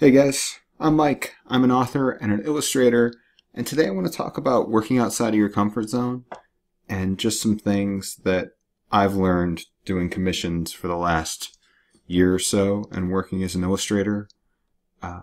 Hey guys, I'm Mike. I'm an author and an illustrator, and today I want to talk about working outside of your comfort zone and just some things that I've learned doing commissions for the last year or so and working as an illustrator. Uh,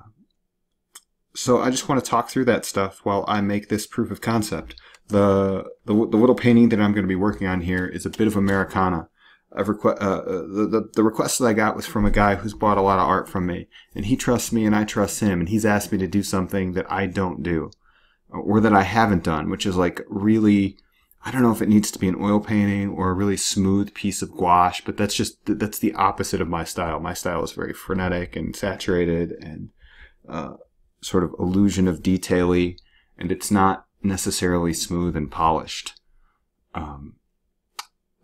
so I just want to talk through that stuff while I make this proof of concept. The, the, the little painting that I'm going to be working on here is a bit of Americana. Requ- uh, uh, the, the, the request that I got was from a guy who's bought a lot of art from me, and he trusts me and I trust him, and he's asked me to do something that I don't do, or that I haven't done, which is like really, I don't know if it needs to be an oil painting or a really smooth piece of gouache, but that's just, that's the opposite of my style. My style is very frenetic and saturated and, uh, sort of illusion of detaily, and it's not necessarily smooth and polished. Um,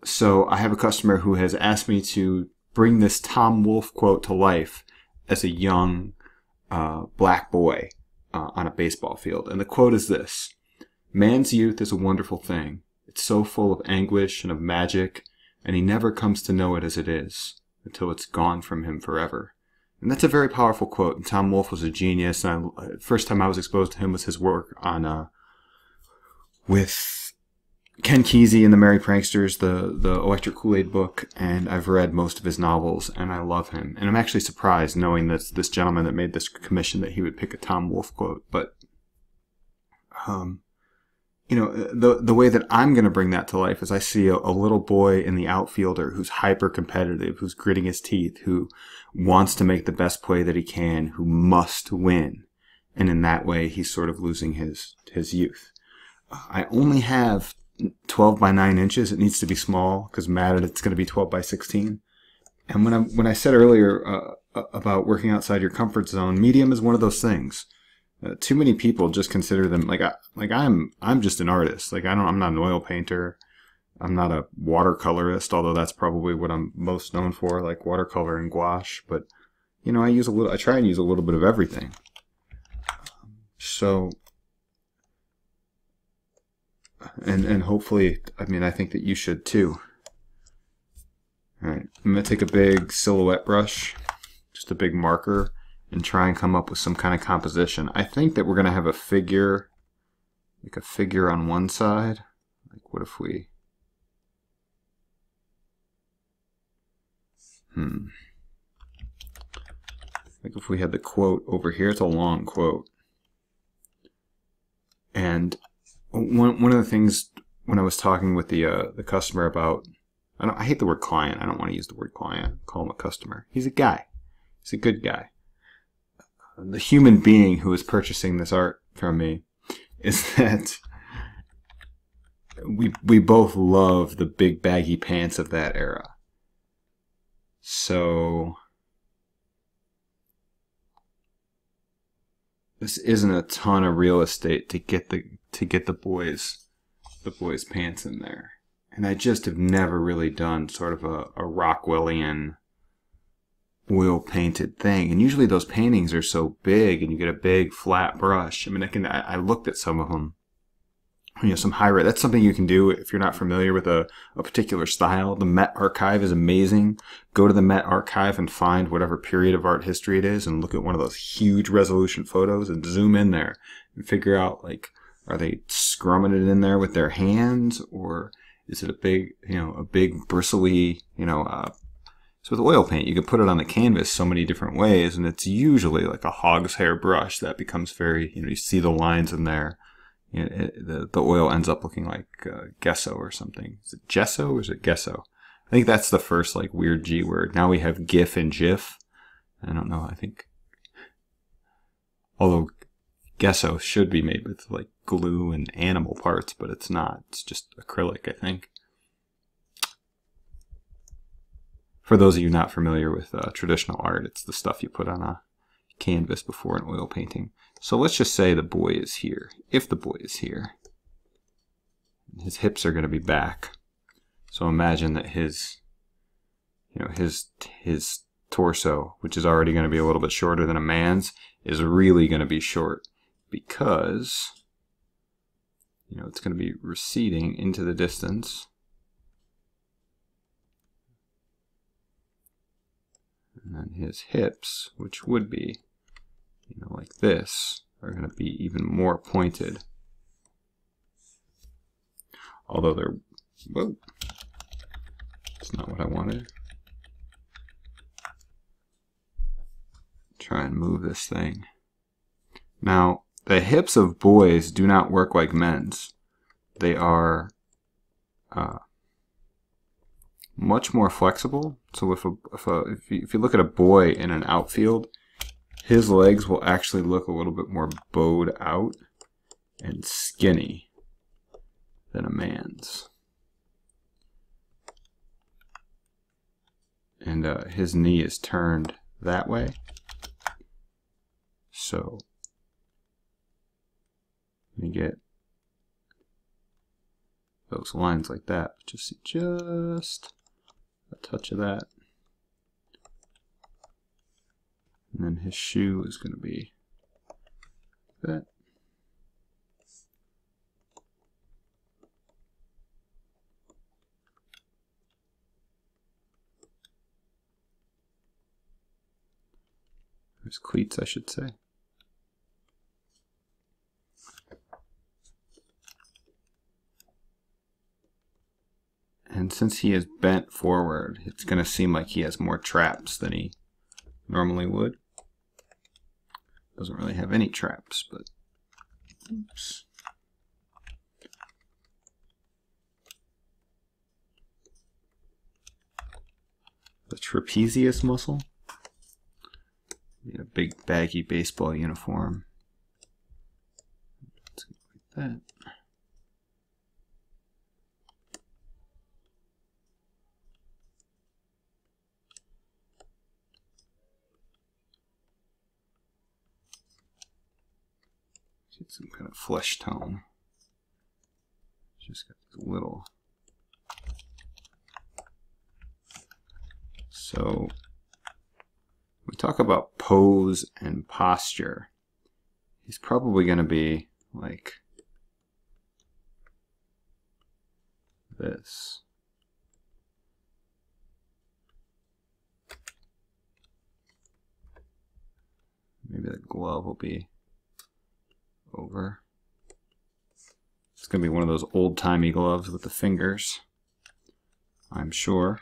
so I have a customer who has asked me to bring this Tom Wolfe quote to life as a young uh, black boy uh, on a baseball field. And the quote is this Man's youth is a wonderful thing. It's so full of anguish and of magic, and he never comes to know it as it is until it's gone from him forever. And that's a very powerful quote. And Tom Wolfe was a genius. And I, first time I was exposed to him was his work on uh, with Ken Kesey and the Merry Pranksters, the the Electric Kool Aid book, and I've read most of his novels, and I love him. And I'm actually surprised knowing that this gentleman that made this commission that he would pick a Tom Wolfe quote. But, um, you know, the the way that I'm going to bring that to life is I see a, a little boy in the outfielder who's hyper competitive, who's gritting his teeth, who wants to make the best play that he can, who must win, and in that way he's sort of losing his his youth. I only have 12 by 9 inches. It needs to be small because matted it's going to be 12 by 16. And when I when I said earlier uh, uh, about working outside your comfort zone, medium is one of those things. Uh, too many people just consider them like I, like I'm I'm just an artist. Like I don't I'm not an oil painter. I'm not a watercolorist, although that's probably what I'm most known for, like watercolor and gouache. But you know, I use a little. I try and use a little bit of everything. So and and hopefully, I mean, I think that you should too. All right, I'm gonna take a big silhouette brush, just a big marker, and try and come up with some kind of composition. I think that we're gonna have a figure, like a figure on one side. Like, what if we? Hmm. Like if we had the quote over here, it's a long quote. And one one of the things when I was talking with the uh, the customer about I don't I hate the word client. I don't want to use the word client. Call him a customer. He's a guy. He's a good guy. The human being who is purchasing this art from me is that we we both love the big baggy pants of that era. So this isn't a ton of real estate to get the to get the boys the boys pants in there. And i just have never really done sort of a, a rockwellian oil painted thing. And usually those paintings are so big and you get a big flat brush. I mean i can i, I looked at some of them you know some high res that's something you can do if you're not familiar with a, a particular style. The met archive is amazing. Go to the met archive and find whatever period of art history it is and look at one of those huge resolution photos and zoom in there and figure out like are they scrumming it in there with their hands or is it a big you know a big bristly you know uh, so with oil paint you can put it on the canvas so many different ways and it's usually like a hog's hair brush that becomes very you know you see the lines in there it, it, the, the oil ends up looking like uh, gesso or something. Is it gesso or is it gesso? I think that's the first like weird G word. Now we have GIF and GIF. I don't know. I think, although gesso should be made with like glue and animal parts, but it's not. It's just acrylic, I think. For those of you not familiar with uh, traditional art, it's the stuff you put on a canvas before an oil painting. So let's just say the boy is here. If the boy is here, his hips are going to be back. So imagine that his, you know, his his torso, which is already going to be a little bit shorter than a man's, is really going to be short because, you know, it's going to be receding into the distance. And his hips, which would be you know, like this, are going to be even more pointed. Although they're, whoa, it's not what I wanted. Try and move this thing. Now, the hips of boys do not work like men's. They are uh, much more flexible. So if a, if, a, if, you, if you look at a boy in an outfield, his legs will actually look a little bit more bowed out and skinny than a man's. And uh, his knee is turned that way. So let me get those lines like that. Just just a touch of that. And then his shoe is going to be that. His cleats, I should say. And since he is bent forward, it's going to seem like he has more traps than he normally would. Doesn't really have any traps, but oops. The trapezius muscle. Need a big baggy baseball uniform. Like that. Get some kind of flesh tone. Just got a little. So we talk about pose and posture. He's probably going to be like this. Maybe the glove will be over. It's going to be one of those old-timey gloves with the fingers, I'm sure.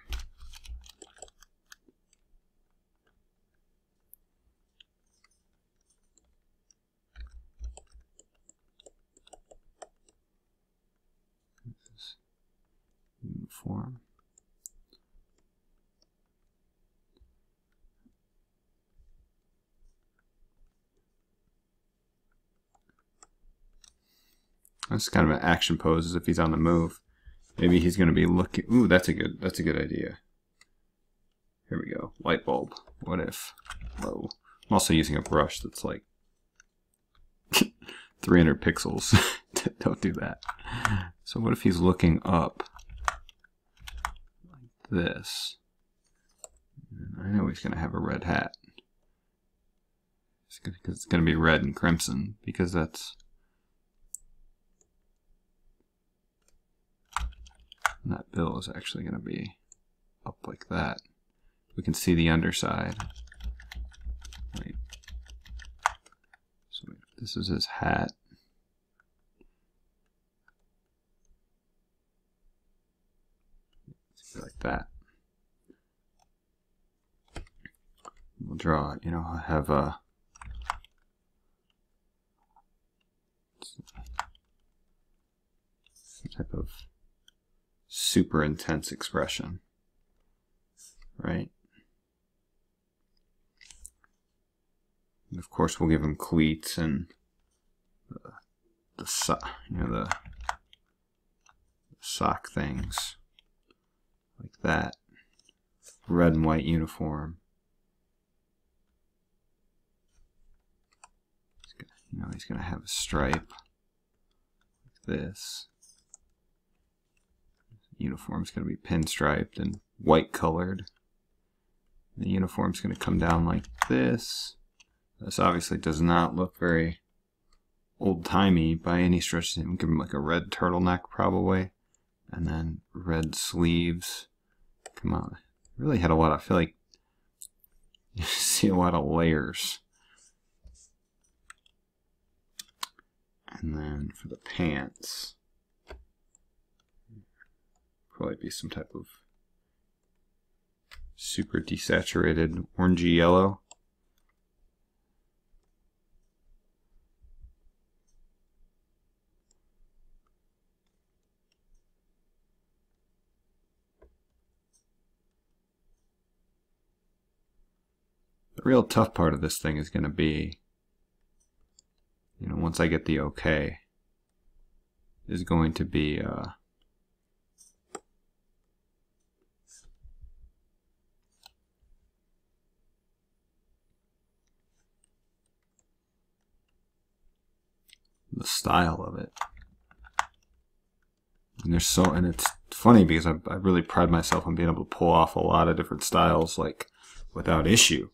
This uniform. That's kind of an action pose as if he's on the move. Maybe he's going to be looking. Ooh, that's a good. That's a good idea. Here we go. Light bulb. What if? Whoa. I'm also using a brush that's like 300 pixels. Don't do that. So what if he's looking up like this? I know he's going to have a red hat. It's going to be red and crimson because that's And that bill is actually going to be up like that. We can see the underside. Wait. So this is his hat. Like that. We'll draw, you know, I have uh, a type of super intense expression, right? And of course, we'll give him cleats and the, the you know the sock things like that. Red and white uniform. Gonna, you know, he's gonna have a stripe like this uniform is going to be pinstriped and white colored. The uniform is going to come down like this. This obviously does not look very old-timey by any stretch. We give him like a red turtleneck probably. And then red sleeves. Come on. Really had a lot, I feel like you see a lot of layers And then for the pants, probably be some type of super desaturated orangey yellow. The real tough part of this thing is going to be, you know, once I get the okay, is going to be, uh, the style of it. And there's so, and it's funny because I, I really pride myself on being able to pull off a lot of different styles, like without issue.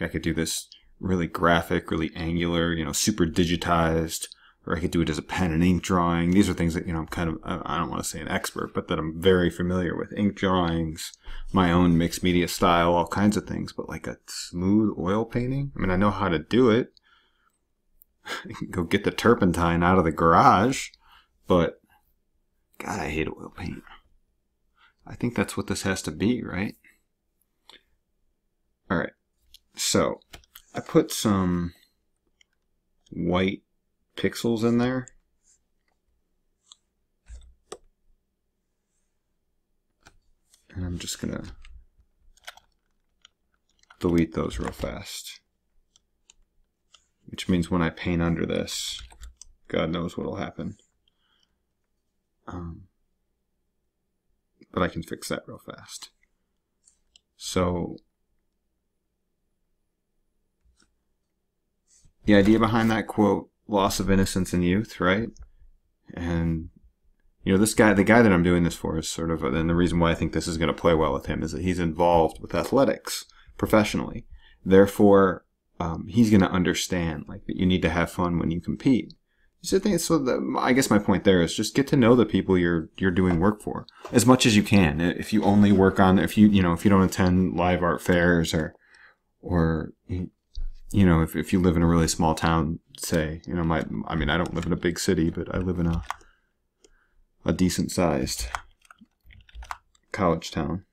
I could do this really graphic, really angular, you know, super digitized, or I could do it as a pen and ink drawing. These are things that, you know, I'm kind of, I don't want to say an expert, but that I'm very familiar with. Ink drawings, my own mixed media style, all kinds of things. But like a smooth oil painting, I mean, I know how to do it. Go get the turpentine out of the garage, but God, I hate oil paint. I think that's what this has to be, right? All right. So I put some white pixels in there. And I'm just going to delete those real fast. Which means when I paint under this, God knows what will happen. Um, but I can fix that real fast. So the idea behind that quote, loss of innocence in youth, right? And you know, this guy, the guy that I'm doing this for is sort of, and the reason why I think this is going to play well with him is that he's involved with athletics professionally. Therefore, um, he's going to understand like that you need to have fun when you compete. So so. The, I guess my point there is just get to know the people you're you're doing work for as much as you can. If you only work on, if you you know, if you don't attend live art fairs or or you know, if, if you live in a really small town, say, you know, my, I mean, I don't live in a big city, but I live in a, a decent sized college town.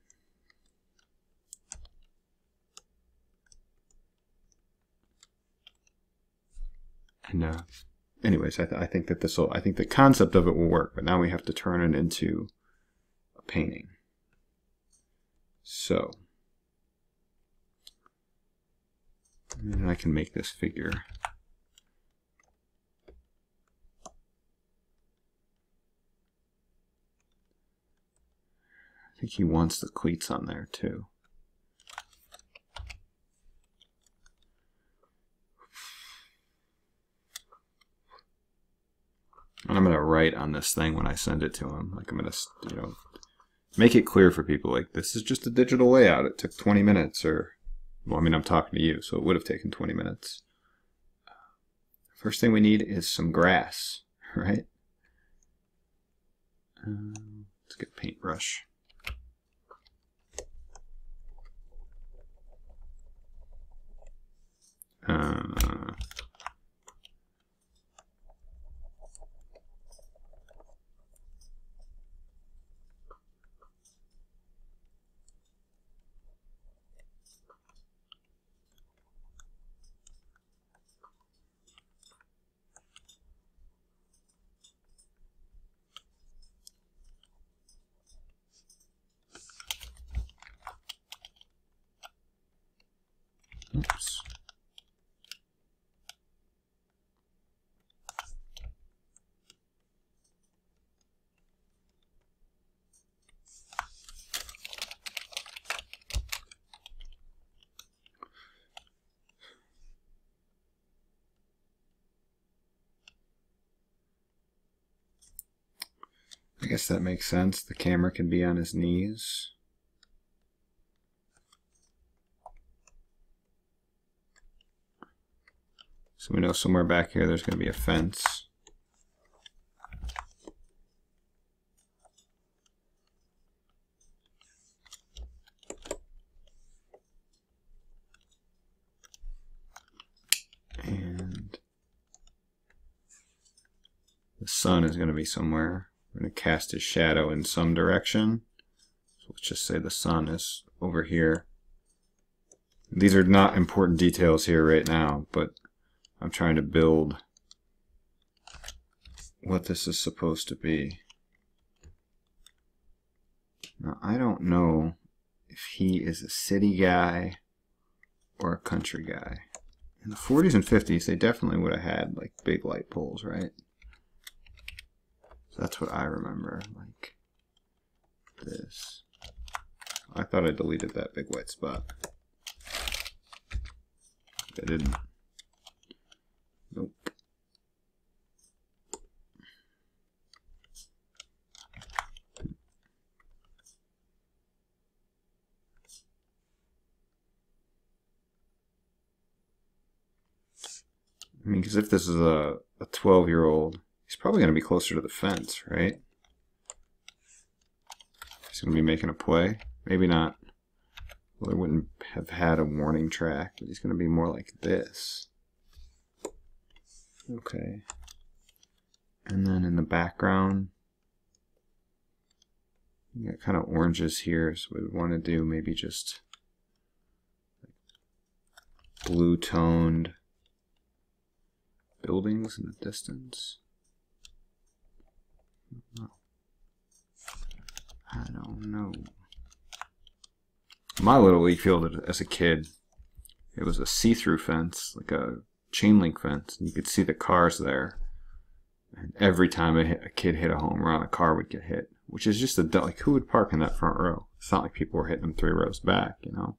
And, anyways, I, th I think that this will, I think the concept of it will work, but now we have to turn it into a painting. So, And I can make this figure. I think he wants the cleats on there too. And I'm going to write on this thing when I send it to him. Like I'm going to, you know, make it clear for people. Like this is just a digital layout. It took 20 minutes or well, I mean, I'm talking to you, so it would have taken 20 minutes. First thing we need is some grass, right? Uh, let's get paintbrush. Uh, guess that makes sense. The camera can be on his knees. So we know somewhere back here there's going to be a fence. And the sun is going to be somewhere. We're going to cast his shadow in some direction. So let's just say the sun is over here. These are not important details here right now, but I'm trying to build what this is supposed to be. Now, I don't know if he is a city guy or a country guy. In the 40s and 50s, they definitely would have had like big light poles, right? So that's what I remember, like this. I thought I deleted that big white spot. I didn't. Nope. I mean, because if this is a, a 12 year old, he's probably going to be closer to the fence, right? He's going to be making a play. Maybe not. Well, they wouldn't have had a warning track, but he's going to be more like this. Okay. And then in the background, you got kind of oranges here, so we want to do maybe just blue toned buildings in the distance. I don't know. My little league field as a kid, it was a see-through fence, like a chain link fence. And you could see the cars there. And every time a, hit, a kid hit a home run, a car would get hit, which is just a like who would park in that front row? It's not like people were hitting them three rows back, you know.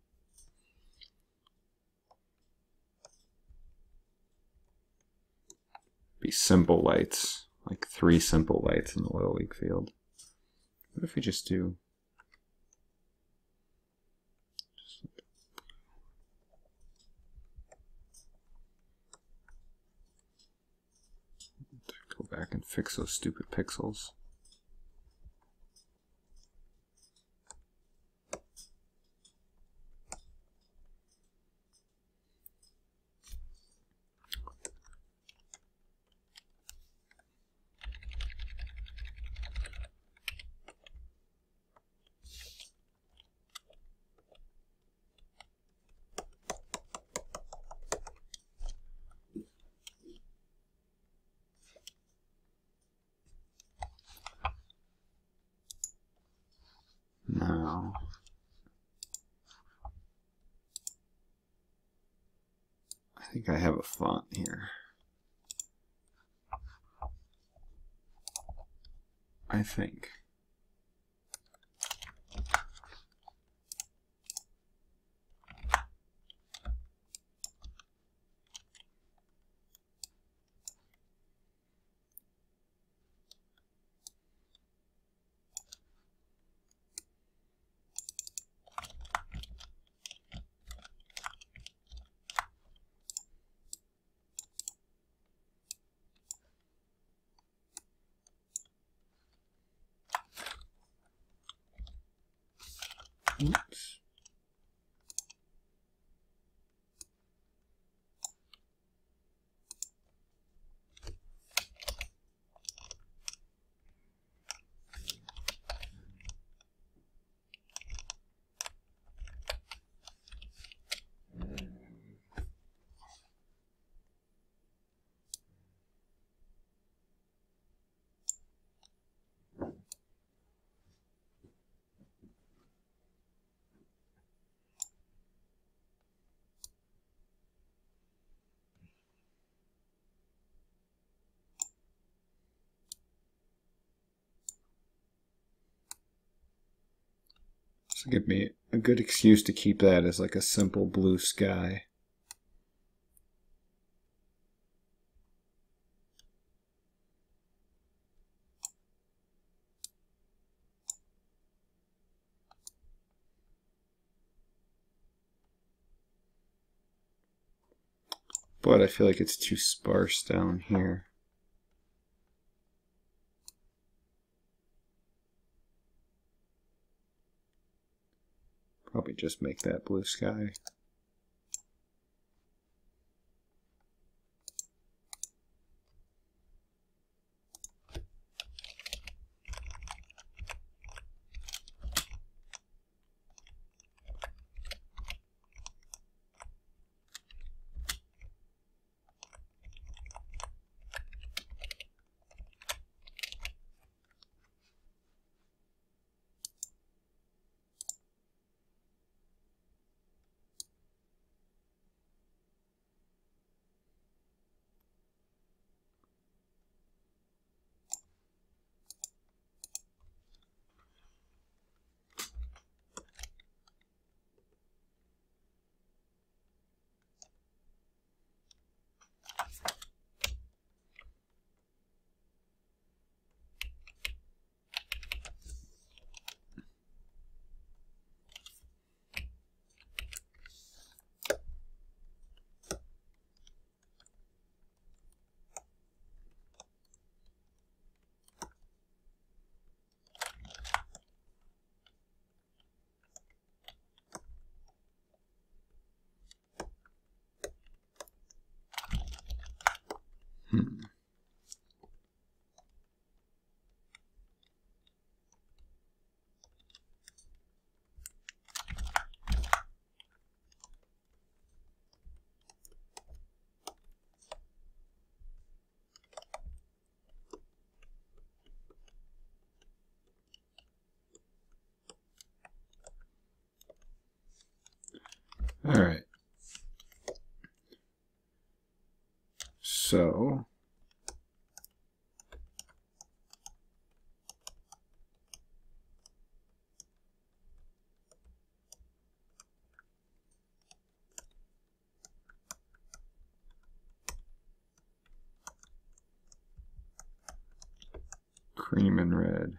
be simple lights, like three simple lights in the Little League field. What if we just do go back and fix those stupid pixels. Now, I think I have a font here. I think. Oops. So give me a good excuse to keep that as like a simple blue sky. But I feel like it's too sparse down here. Probably just make that blue sky. Hmm. All right. So cream and red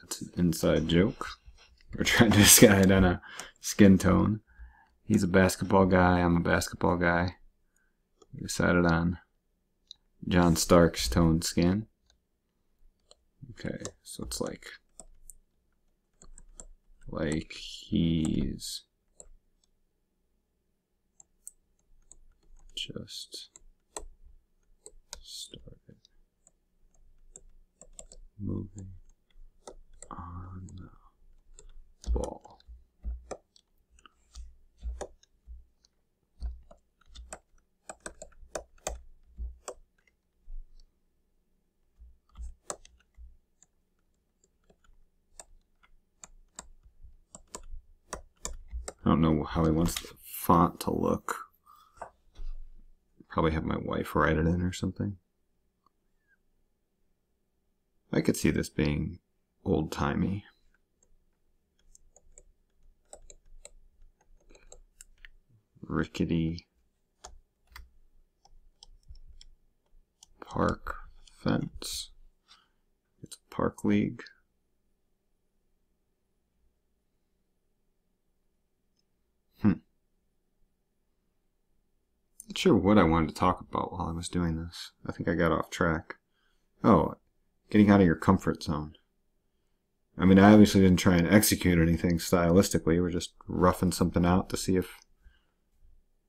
That's an inside joke. We're trying to decide on a skin tone. He's a basketball guy, I'm a basketball guy. We decided on John Starks tone skin. Okay, so it's like like he's just started moving on the ball. Don't know how he wants the font to look. Probably have my wife write it in or something. I could see this being old timey. Rickety park fence. It's a park league. Not sure what I wanted to talk about while I was doing this. I think I got off track. Oh, getting out of your comfort zone. I mean, I obviously didn't try and execute anything stylistically. We're just roughing something out to see if.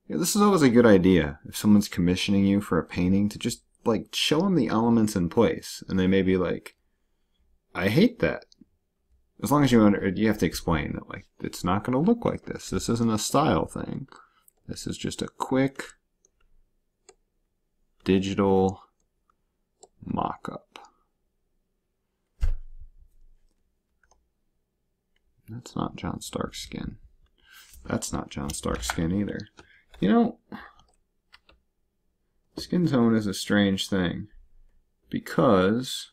Yeah, this is always a good idea. If someone's commissioning you for a painting, to just like show them the elements in place, and they may be like, "I hate that." As long as you under, you have to explain that like it's not going to look like this. This isn't a style thing. This is just a quick digital mock-up. That's not John Starks skin. That's not John Starks skin either. You know, skin tone is a strange thing because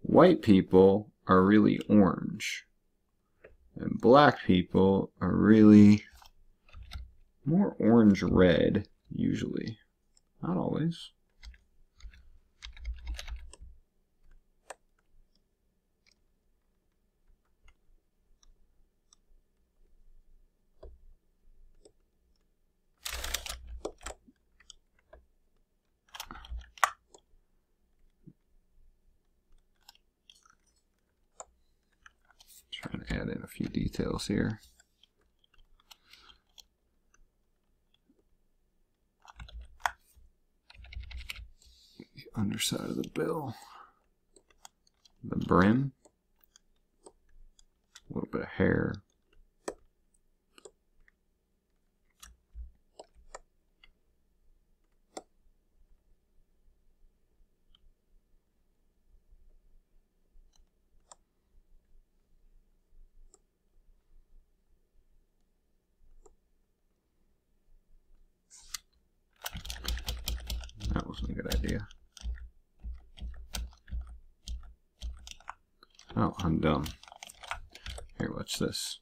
white people are really orange and black people are really more orange red usually. Not always. Trying to add in a few details here. Underside of the bill. The brim. A little bit of hair. That wasn't a good idea. Oh, I'm dumb. Here, watch this.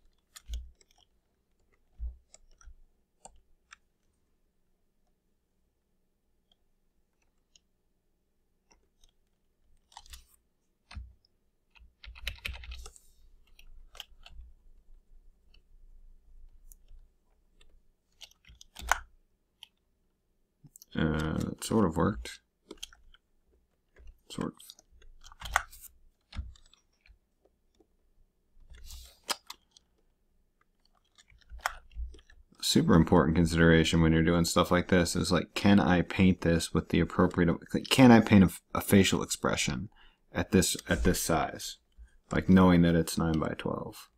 Uh, that sort of worked. Sort of. Super important consideration when you're doing stuff like this is like, can I paint this with the appropriate? Can I paint a, a facial expression at this at this size, like knowing that it's nine by twelve?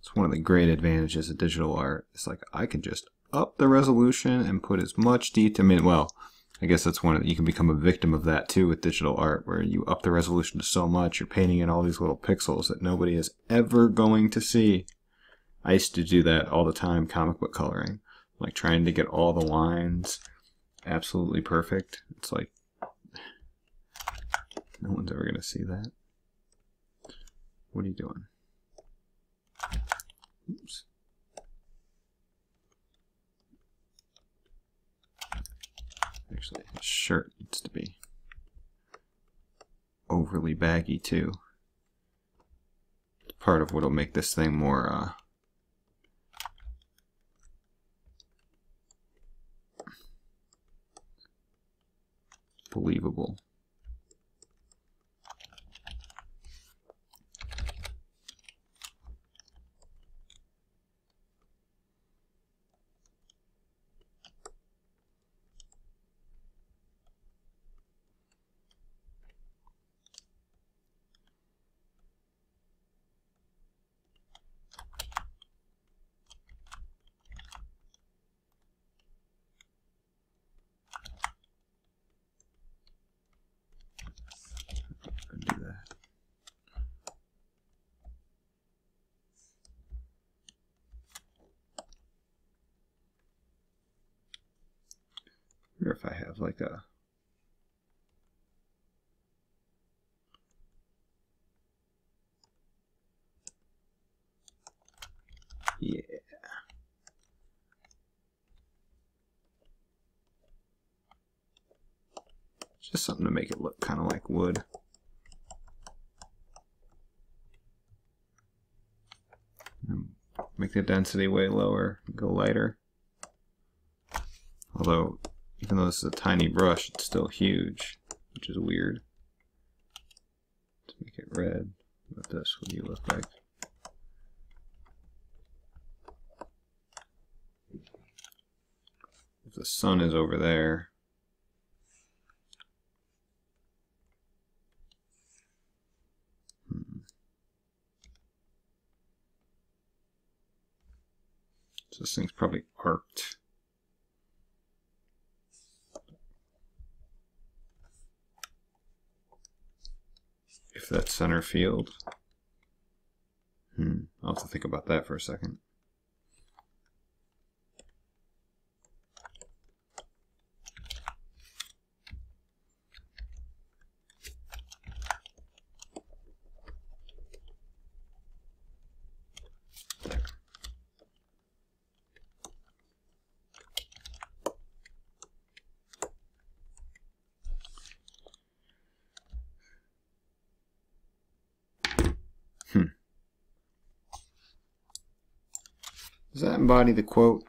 It's one of the great advantages of digital art. It's like I can just up the resolution and put as much detail. I mean, well, I guess that's one of you can become a victim of that too with digital art, where you up the resolution to so much, you're painting in all these little pixels that nobody is ever going to see. I used to do that all the time, comic book coloring, like trying to get all the lines absolutely perfect. It's like no one's ever going to see that. What are you doing? Oops. Actually, his shirt needs to be overly baggy too. Part of what'll make this thing more uh, believable. do that. I wonder if I have like a Yeah. Just something to make it look kind of like wood. Make the density way lower, go lighter. Although, even though this is a tiny brush, it's still huge, which is weird. Let's make it red. What this, do you look like? If the sun is over there, hmm. So this thing's probably arced. If that's center field. Hmm, I'll have to think about that for a second. Does that embody the quote?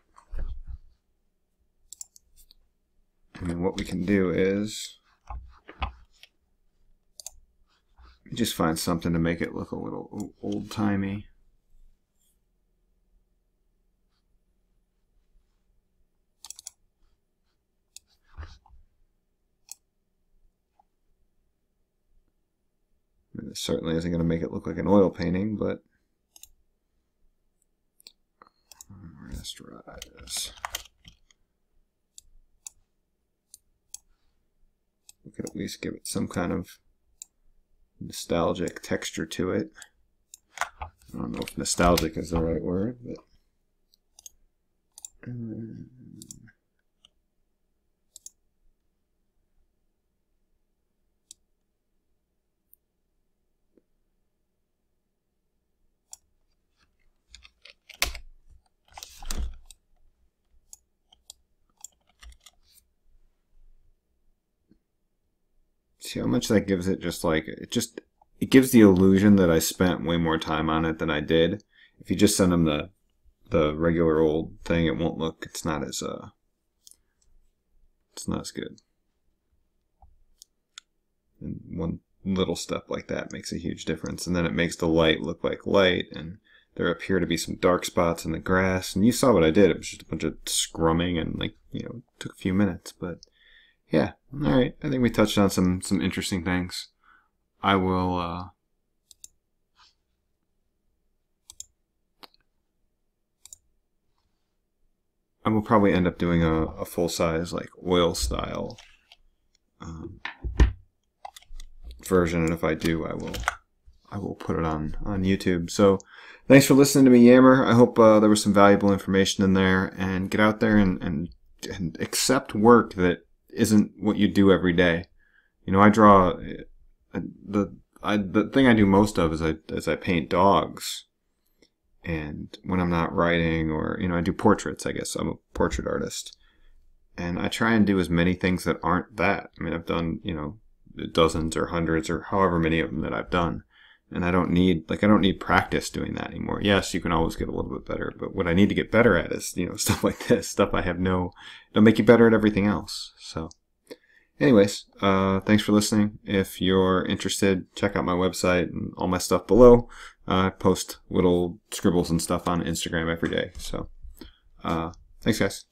And what we can do is just find something to make it look a little old-timey. I mean, this certainly isn't going to make it look like an oil painting, but Rise. We could at least give it some kind of nostalgic texture to it. I don't know if nostalgic is the right word, but. Um, See how much that gives it just like, it just, it gives the illusion that I spent way more time on it than I did. If you just send them the, the regular old thing, it won't look, it's not as, uh, it's not as good. And one little step like that makes a huge difference. And then it makes the light look like light and there appear to be some dark spots in the grass. And you saw what I did. It was just a bunch of scrumming and like, you know, took a few minutes. But yeah, all right. I think we touched on some, some interesting things. I will, uh, I will probably end up doing a, a full size like oil style um, version, and if I do, I will I will put it on on YouTube. So thanks for listening to me yammer. I hope uh, there was some valuable information in there, and get out there and, and and accept work that isn't what you do every day. You know, I draw uh, the I, the thing I do most of is I is I paint dogs. And when I'm not writing or you know I do portraits I guess. I'm a portrait artist. And I try and do as many things that aren't that. I mean I've done you know dozens or hundreds or however many of them that I've done and I don't need like I don't need practice doing that anymore yes you can always get a little bit better but what I need to get better at is you know stuff like this stuff I have no it'll make you better at everything else so anyways, uh, thanks for listening. If you're interested, check out my website and all my stuff below. Uh, I post little scribbles and stuff on Instagram every day. So, uh, thanks, guys.